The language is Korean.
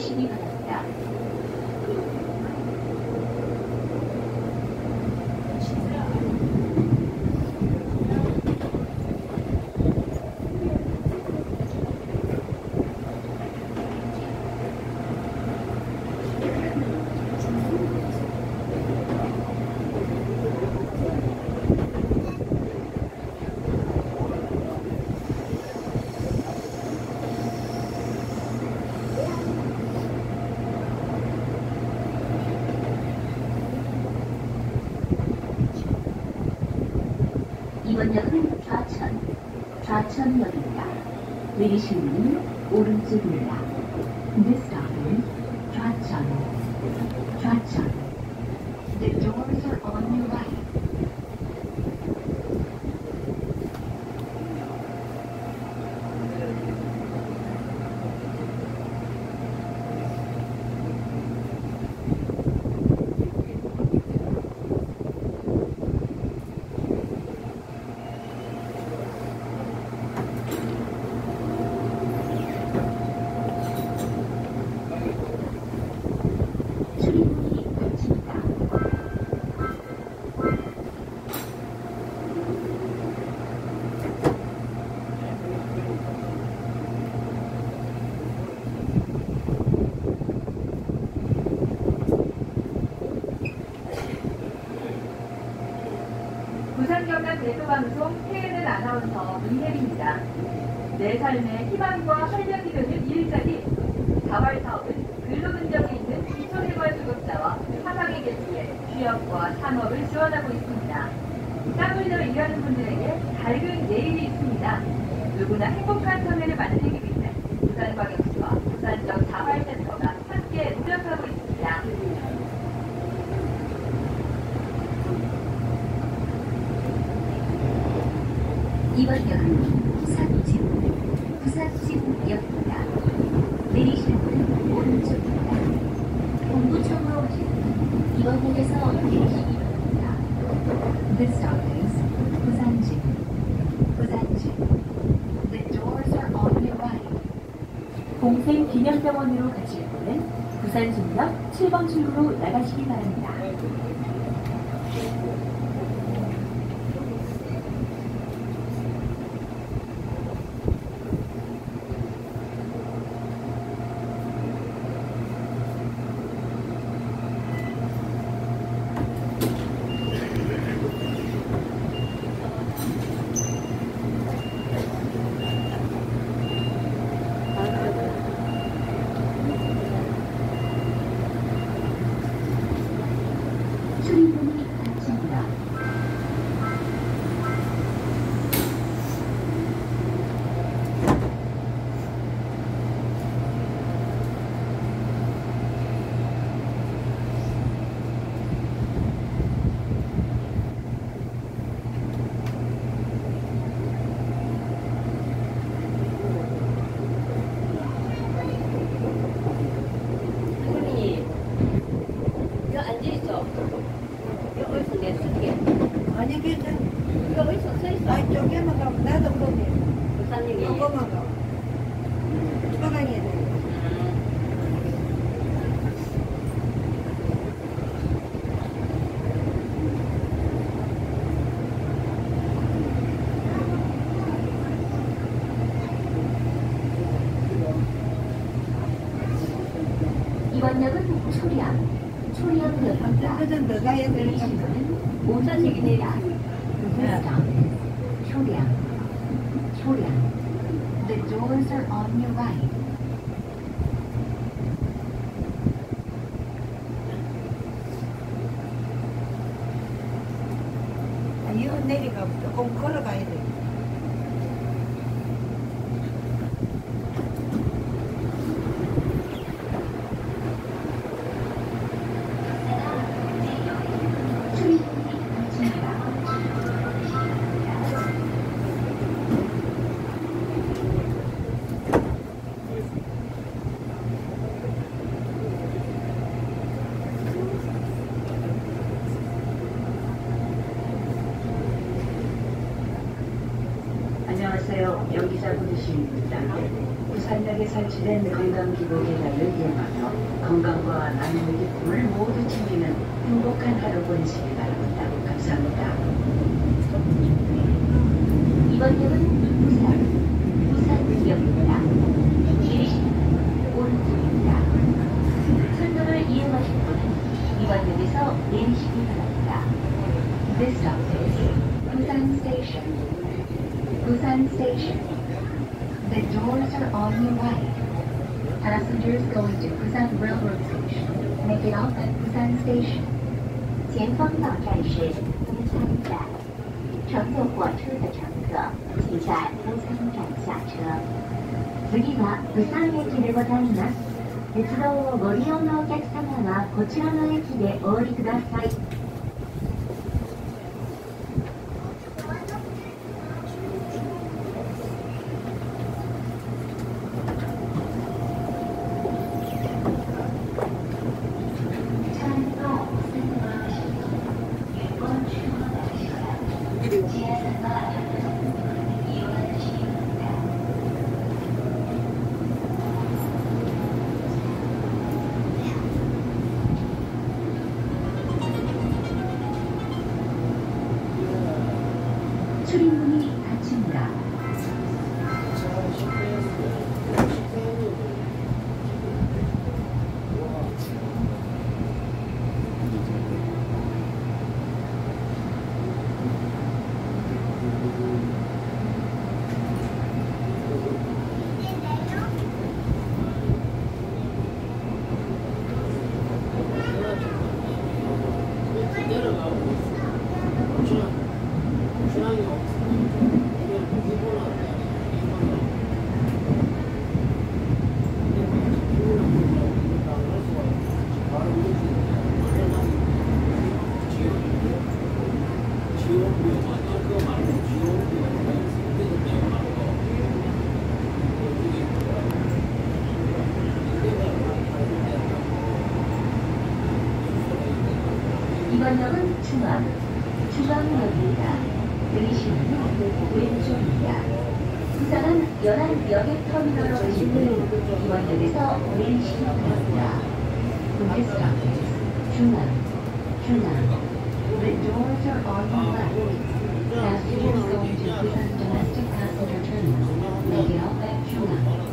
주시기 번 역은 좌천, 좌천역입니다. 문은 오른쪽입니다. This stop is 좌천, 좌천. The doors are on your right. 출입문이 닫힙니다. 부산 경남 대소방송 태은은 아나운서 문혜리입니다. 내 삶의 희망과 활력이 되는 일자리, 자활사업은 근로근정에 있는 기초생활수급자와 사방의 계층에 취업과 산업을 지원하고 있습니다. 땀 흘려 일하는 분들에게 밝은 내일이 있습니다. 누구나 행복한 사회를 만들기 이번역은 부산지구, 부산지구역입니다. 내리실 분은 오른쪽입니다. 본부청으로 오신 분 2번역에서 내리시기입니다. This stop is 부산지구, 부산지구. The doors are on your right. 공생기념병원으로 가실 분은 부산진역 7번 출구로 나가시기 바랍니다. 이번 역은 초량, 초량역입니다. 그전 너 가야 되는 내리실 거. 문은 오른쪽입니다. This stop 초량, 초량. The doors are on your right. 아, 이거 내리가 조금 걸어가야 돼. 출입문이 닫힙니다. 안녕하세요. 연기자 분이십니다. 부산역에 설치된 건강기록 계단을 이용하여 건강과 나눔의 기쁨을 모두 챙기는 행복한 하루 보내시기 바랍니다. 감사합니다. 이번 역은 부산, 부산역입니다. 내리시는 오른쪽입니다. 선도를 이용하실 분은 이번 역에서 내리시기 바랍니다. This stop is Busan Station. Busan Station. The doors are on your right. Passengers going to Busan Railroad Station. Make it off at Busan Station. 前方到站是乌山站。乘坐火車的乘客，請在烏山站下車。次は釜山駅でございます。鉄道をご利用のお客様はこちらの駅でお降りください。 2번역은 중앙, 중앙역입니다. 내리시는 왼쪽입니다. 부산은 연안 여객 터미널로 오시는 2번역에서 내리시기 바랍니다. This office, 중앙, 중앙. The doors are on the left. Passengers going to Busan Domestic Passenger Terminal may get off at 중앙.